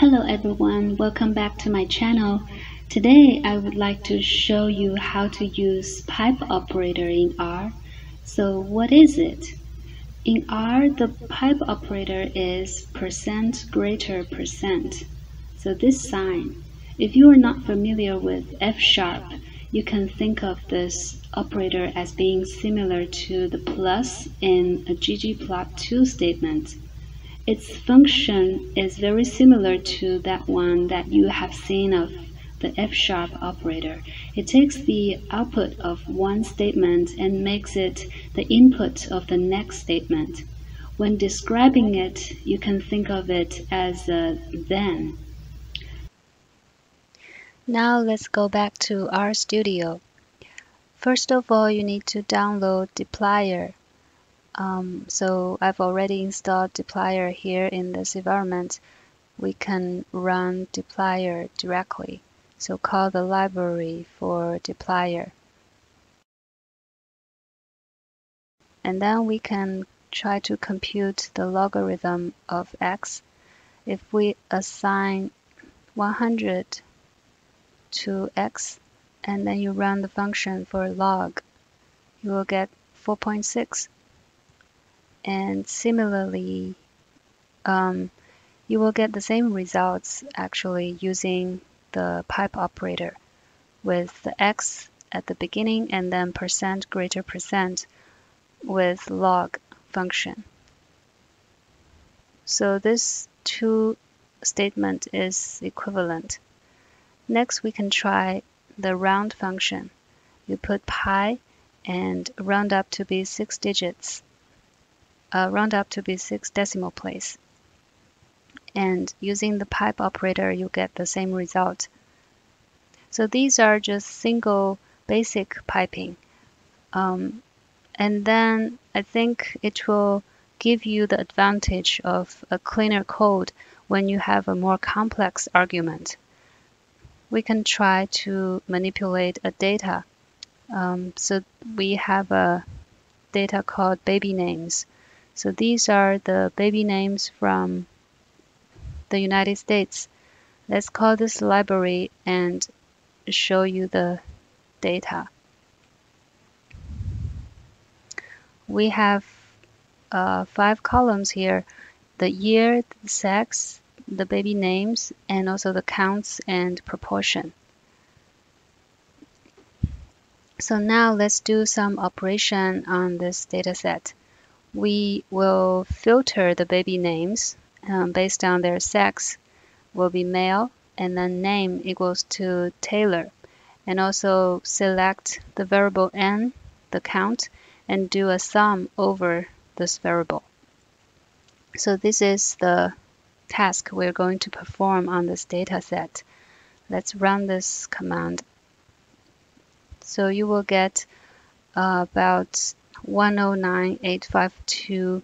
Hello everyone, welcome back to my channel. Today I would like to show you how to use pipe operator in R. So what is it? In R, the pipe operator is percent greater percent. So this sign, if you are not familiar with F sharp, you can think of this operator as being similar to the plus in a ggplot2 statement. Its function is very similar to that one that you have seen of the F-sharp operator. It takes the output of one statement and makes it the input of the next statement. When describing it, you can think of it as a then. Now let's go back to RStudio. First of all, you need to download dplyr. Um, so I've already installed dplyr here in this environment. We can run dplyr directly. So call the library for dplyr. And then we can try to compute the logarithm of x. If we assign 100 to x and then you run the function for log, you will get 4.6 and similarly um, you will get the same results actually using the pipe operator with the x at the beginning and then percent greater percent with log function. So this two statement is equivalent. Next we can try the round function. You put pi and round up to be six digits uh, round up to be six decimal place. And using the pipe operator, you get the same result. So these are just single basic piping. Um, and then I think it will give you the advantage of a cleaner code when you have a more complex argument. We can try to manipulate a data. Um, so we have a data called baby names. So these are the baby names from the United States. Let's call this library and show you the data. We have uh, five columns here, the year, the sex, the baby names, and also the counts and proportion. So now let's do some operation on this data set we will filter the baby names um, based on their sex will be male and then name equals to Taylor and also select the variable n, the count, and do a sum over this variable. So this is the task we're going to perform on this data set. Let's run this command. So you will get uh, about 109852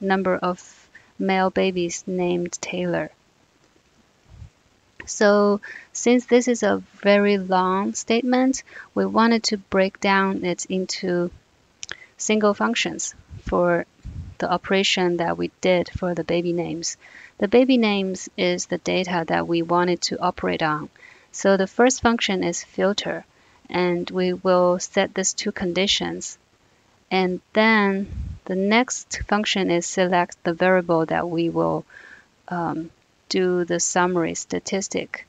number of male babies named Taylor. So since this is a very long statement, we wanted to break down it into single functions for the operation that we did for the baby names. The baby names is the data that we wanted to operate on. So the first function is filter, and we will set these two conditions and then the next function is select the variable that we will um, do the summary statistic.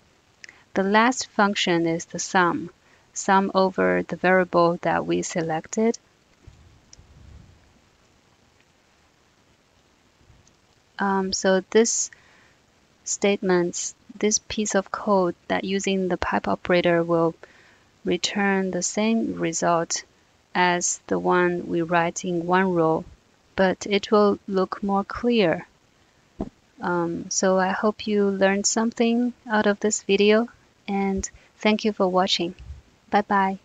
The last function is the sum, sum over the variable that we selected. Um, so this statements, this piece of code that using the pipe operator will return the same result as the one we write in one row, but it will look more clear. Um, so I hope you learned something out of this video and thank you for watching. Bye bye.